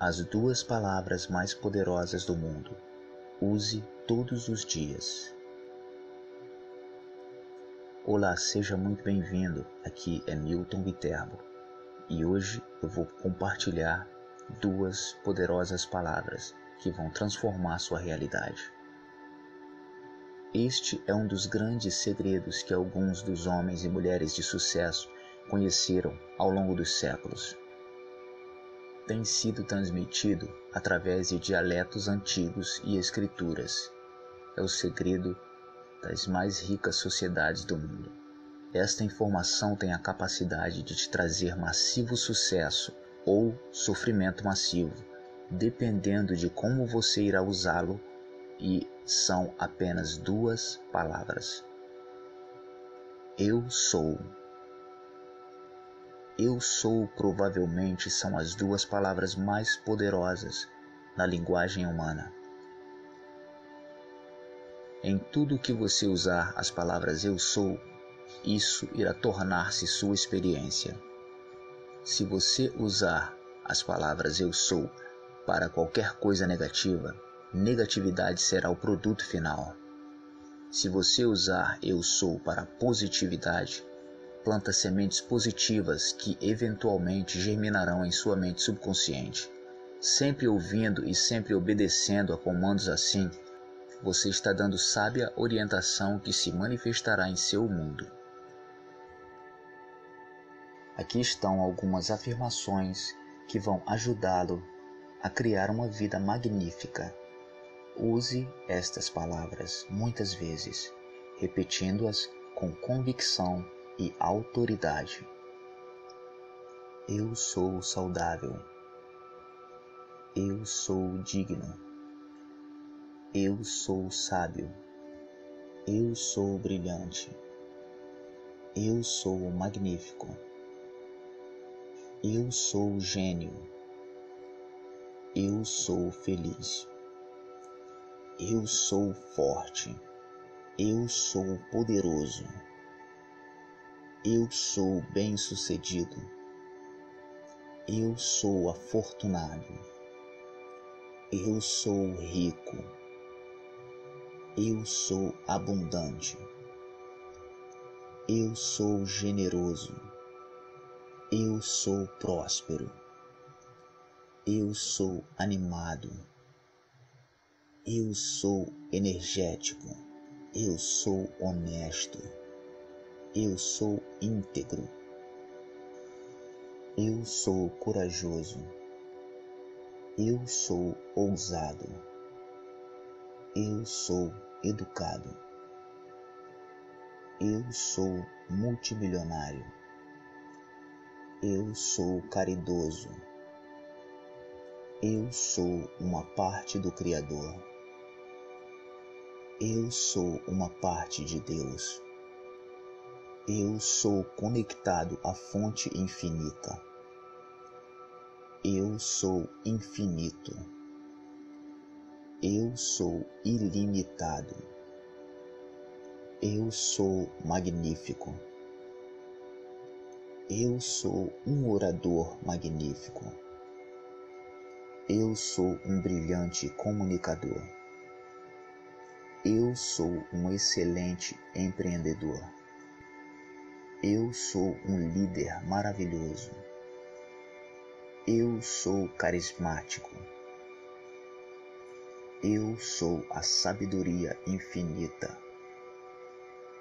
as duas palavras mais poderosas do mundo. Use todos os dias. Olá, seja muito bem-vindo. Aqui é Milton Viterbo e hoje eu vou compartilhar duas poderosas palavras que vão transformar sua realidade. Este é um dos grandes segredos que alguns dos homens e mulheres de sucesso conheceram ao longo dos séculos. Tem sido transmitido através de dialetos antigos e escrituras. É o segredo das mais ricas sociedades do mundo. Esta informação tem a capacidade de te trazer massivo sucesso ou sofrimento massivo, dependendo de como você irá usá-lo, e são apenas duas palavras. Eu sou. Eu sou provavelmente são as duas palavras mais poderosas na linguagem humana. Em tudo que você usar as palavras eu sou, isso irá tornar-se sua experiência. Se você usar as palavras eu sou para qualquer coisa negativa, negatividade será o produto final. Se você usar eu sou para positividade, planta sementes positivas que eventualmente germinarão em sua mente subconsciente. Sempre ouvindo e sempre obedecendo a comandos assim, você está dando sábia orientação que se manifestará em seu mundo. Aqui estão algumas afirmações que vão ajudá-lo a criar uma vida magnífica. Use estas palavras muitas vezes, repetindo-as com convicção e autoridade. Eu sou saudável. Eu sou digno. Eu sou sábio. Eu sou brilhante. Eu sou magnífico. Eu sou gênio. Eu sou feliz. Eu sou forte. Eu sou poderoso. Eu sou bem-sucedido. Eu sou afortunado. Eu sou rico. Eu sou abundante. Eu sou generoso. Eu sou próspero. Eu sou animado. Eu sou energético. Eu sou honesto. Eu sou íntegro. Eu sou corajoso. Eu sou ousado. Eu sou educado. Eu sou multimilionário. Eu sou caridoso. Eu sou uma parte do Criador. Eu sou uma parte de Deus. Eu sou conectado à fonte infinita. Eu sou infinito. Eu sou ilimitado. Eu sou magnífico. Eu sou um orador magnífico. Eu sou um brilhante comunicador. Eu sou um excelente empreendedor. Eu sou um líder maravilhoso. Eu sou carismático. Eu sou a sabedoria infinita.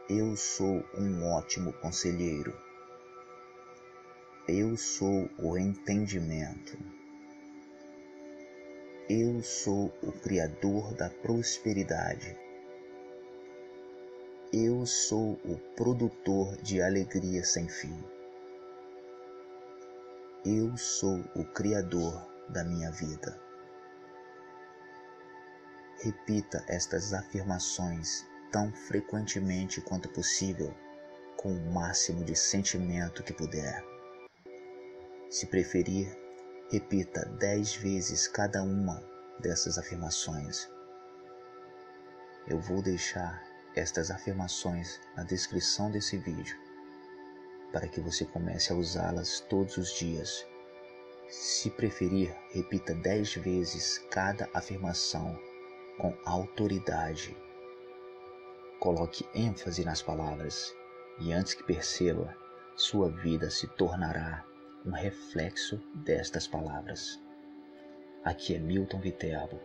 Eu sou um ótimo conselheiro. Eu sou o entendimento. Eu sou o Criador da prosperidade. Eu sou o produtor de alegria sem fim. Eu sou o Criador da minha vida. Repita estas afirmações tão frequentemente quanto possível, com o máximo de sentimento que puder. Se preferir, repita dez vezes cada uma dessas afirmações. Eu vou deixar estas afirmações na descrição desse vídeo para que você comece a usá-las todos os dias Se preferir, repita dez vezes cada afirmação com autoridade. Coloque ênfase nas palavras e antes que perceba, sua vida se tornará um reflexo destas palavras. Aqui é Milton Viterbo.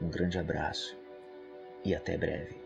Um grande abraço e até breve.